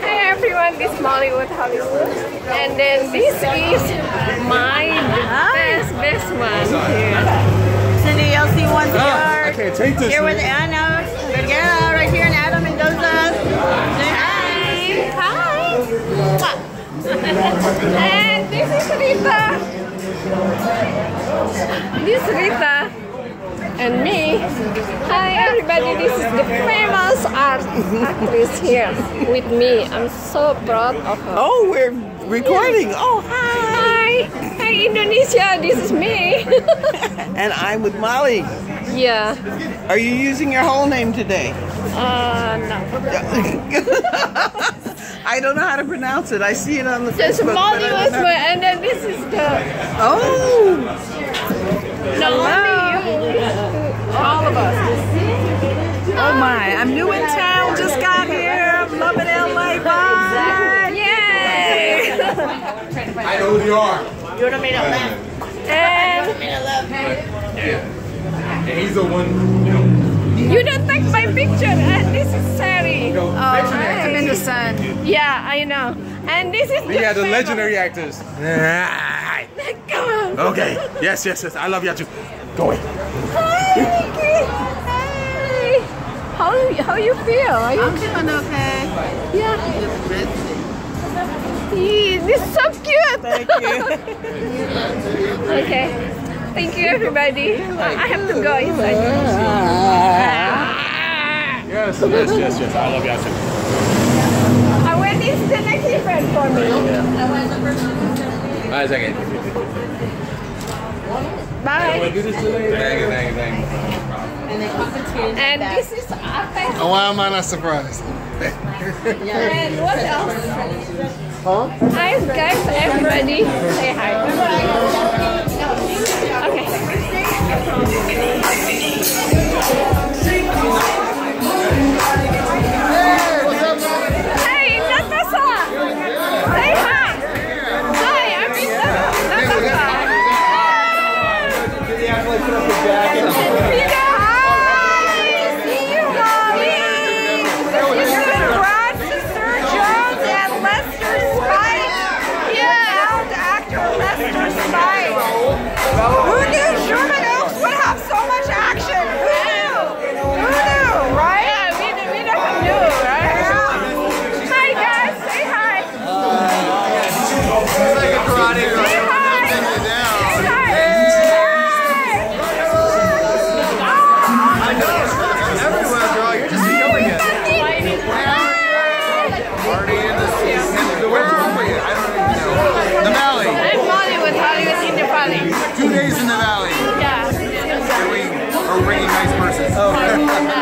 Hi everyone, this is Molly with Hollywood. And then this is my best, best one here. Cindy LC one's Ah, here. I can't take this. Here with Anna. Yeah, right here in Adam Mendoza. Say hi. Hi! and this is Rita. This is Rita. And me. Hi everybody, this is the famous art actress here with me. I'm so proud of her. Oh, we're recording. Oh, hi. Hi! Hi Indonesia, this is me. And I'm with Molly. yeah. Are you using your whole name today? Uh, no. I don't know how to pronounce it. I see it on the Just Facebook. Molly was my, and then this is the, Oh, town, just got here. I'm loving LA. Bye. Yay! I know who you are. you would have made a laugh. and Made. And he's the one, you know. you don't take my picture. And this is Sari. Oh, I'm in the sun. Yeah, I know. And this is Yeah, the famous- legendary actors. Hi. Come on. Okay. Yes, yes, yes. I love you too. Go away. How how you feel? Are you I'm doing okay. yeah? Yee, This is so cute. Thank you. Okay. Thank you, everybody. I I have to go inside. Yes, yes, yes, yes. I love you too. Uh, when is the next event for me? Alright, second. Bye. do this today? Thank you, thank you, thank you. And this is Ate. Why am I not surprised? And what else? Hi guys, everybody. Say hi. Okay. Oh.